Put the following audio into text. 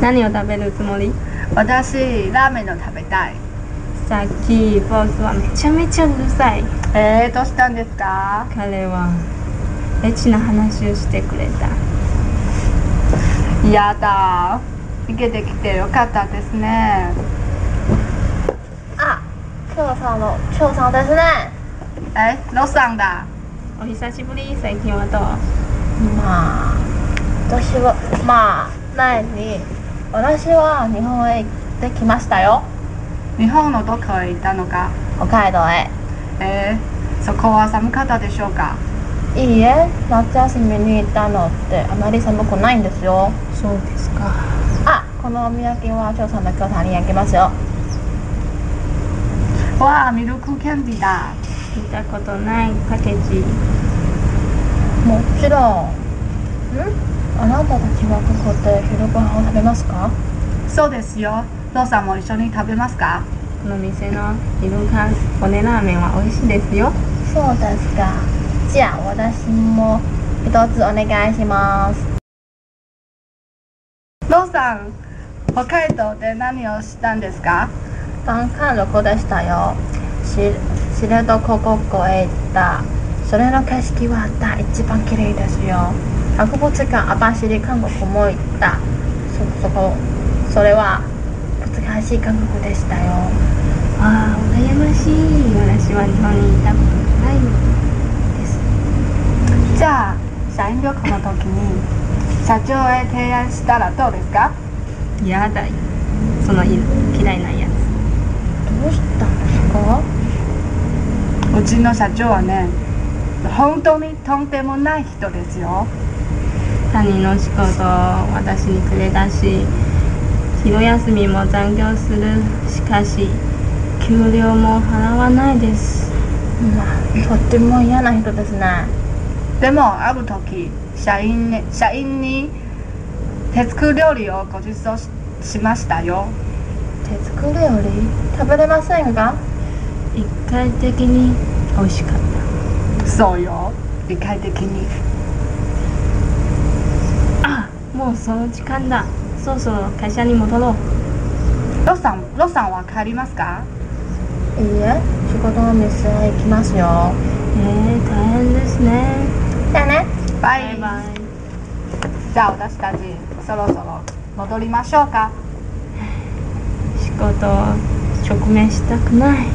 何を食べるつもり？私ラーメンを食べたい。さっきボスはめちゃめちゃうるさい。えー、どうしたんですか？彼はエッチな話をしてくれた。やだ。逃げてきてよかったですね。あ今日さんの今日さんですね。えロさんだ。お久しぶり最近はどう？まあ私はまあ前に私は日本へ行ってきましたよ。日本のどこへ行ったのか？北海道へ。えー、そこは寒かったでしょうか？いいえ夏休みに行ったのってあまり寒くないんですよ。そうですか。あこのお土産は張さんの今日さんにあげますよ。わあミルクキャンディーだ。見たことないパッケージもちろん。ん？あなたたちはここで昼ご飯を食べますか？そうですよ。ロさんも一緒に食べますか？この店のイルカ骨ラーメンは美味しいですよ。そうですか。じゃあ私も一つお願いします。ロさん北海道で何をしたんですか？晩間旅でしたよ。し知床国湖へ行った。それの景色は一番綺麗ですよ博物館網走韓国も行った。そそこそれは難しい韓国でしたよ。ああ羨ましい。私は日本に行ったことがないです。じゃあ社員旅行の時に社長へ提案したらどうですか？やだよ。その嫌いなやつ。どうしたんですか？うちの社長はね本当にとんでもない人ですよ他人の仕事を私にくれたし昼休みも残業する。しかし給料も払わないです。まあとっても嫌な人ですね。でもある時社員に社員に手作り料理をご馳走ししましたよ。手作り料理？食べれませんか？一回的に美味しかった。そうよ。理解的に。あもうその時間だ。そろそろ会社に戻ろう。ロさんロさんは帰りますか？いいえ仕事の店へ行きますよ。えー、大変ですね。じゃあねバイバイ。じゃあ私たちそろそろ戻りましょうか仕事を直面したくない